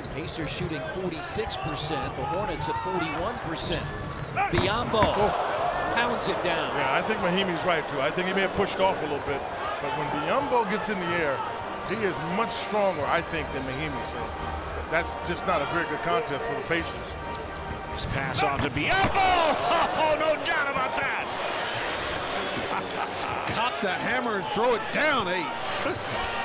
Pacers shooting 46%, the Hornets at 41%. Biyombo pounds it down. Yeah, I think Mahinmi's right, too. I think he may have pushed off a little bit. But when Biyombo gets in the air, he is much stronger, I think, than Mahimi. So that's just not a very good contest for the Pacers. This pass off to Biyombo. Oh, no doubt about that. Cop the hammer and throw it down, eight.